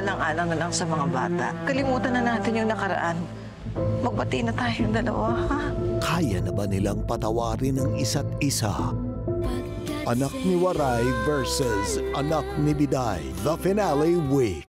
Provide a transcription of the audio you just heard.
alang-alang na lang sa mga bata. Kalimutan na natin yung nakaraan. Magbati na tayong dalawa, ha? Kaya na ba nilang patawarin ang isa't isa? Anak ni Waray versus Anak ni Biday, the finale week.